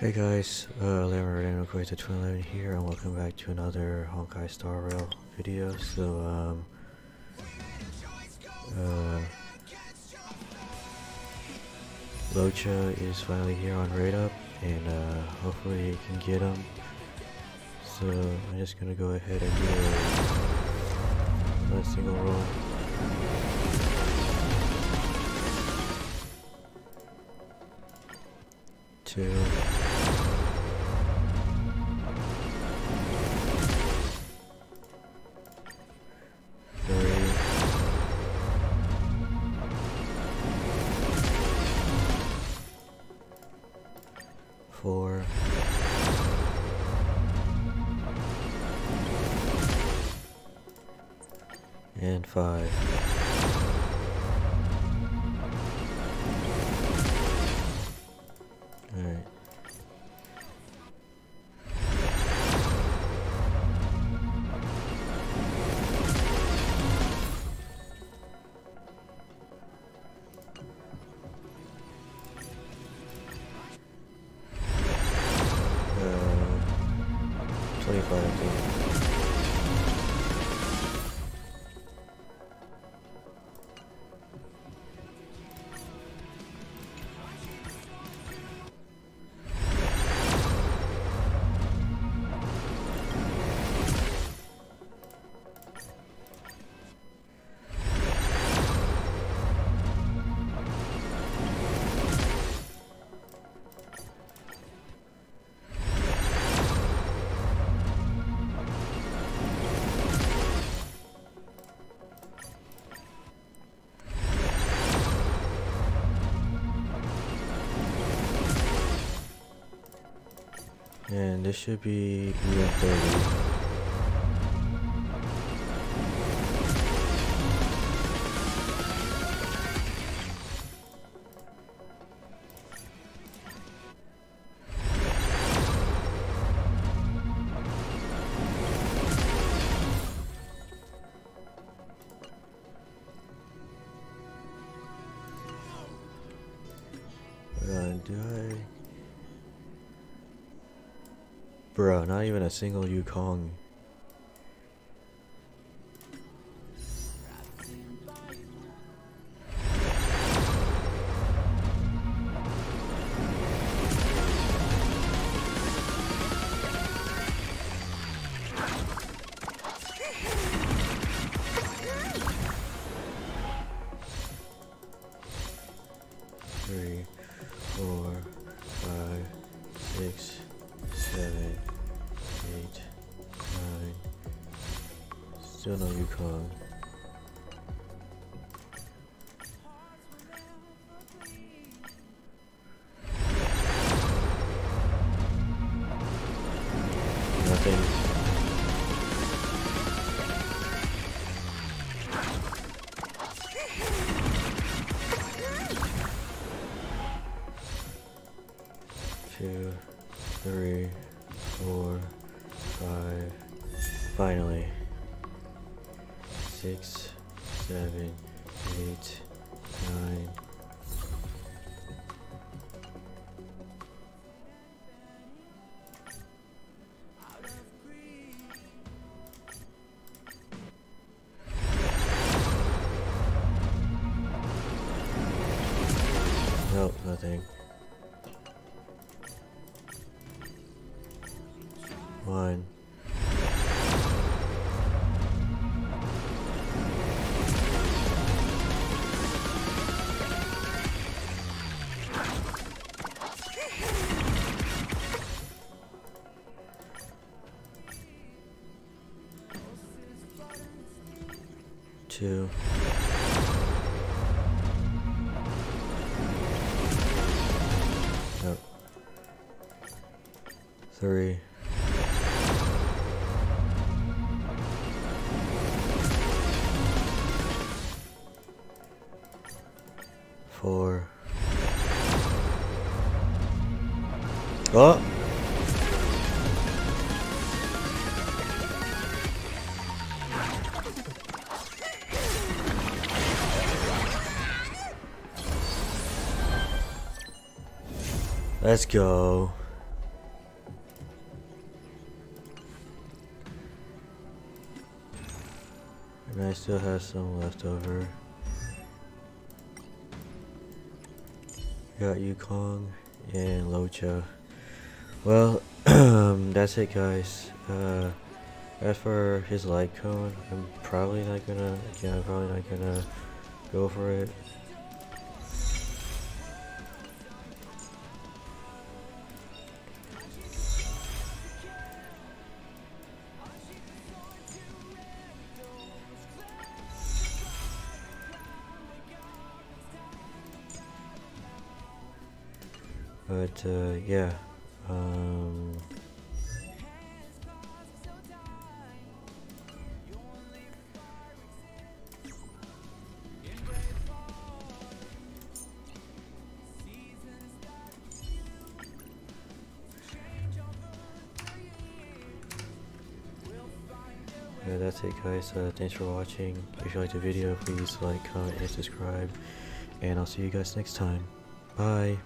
Hey guys, uh, Random Quest 2011 here, and welcome back to another Honkai Star Rail video. So, um, uh, Luocha is finally here on Rate Up, and uh, hopefully you can get him. So, I'm just gonna go ahead and do a single roll. Two. Four. And five. Alright. Uh, And this should be even 30. Bro, not even a single Yukong. Still no Yukong. Nothing. Two, three, four, five. Finally. Six, seven, eight, nine. Nope, nothing. One. Two. Nope. Oh. Three. Four. Oh! Let's go. And I still have some left over. Got Yukong and Luocha. Well, that's it guys. Uh, as for his light cone, I'm probably not gonna, again, I'm probably not gonna go for it. But uh, yeah, um, yeah, that's it guys, uh, thanks for watching, if you liked the video please like, comment, and subscribe, and I'll see you guys next time, bye!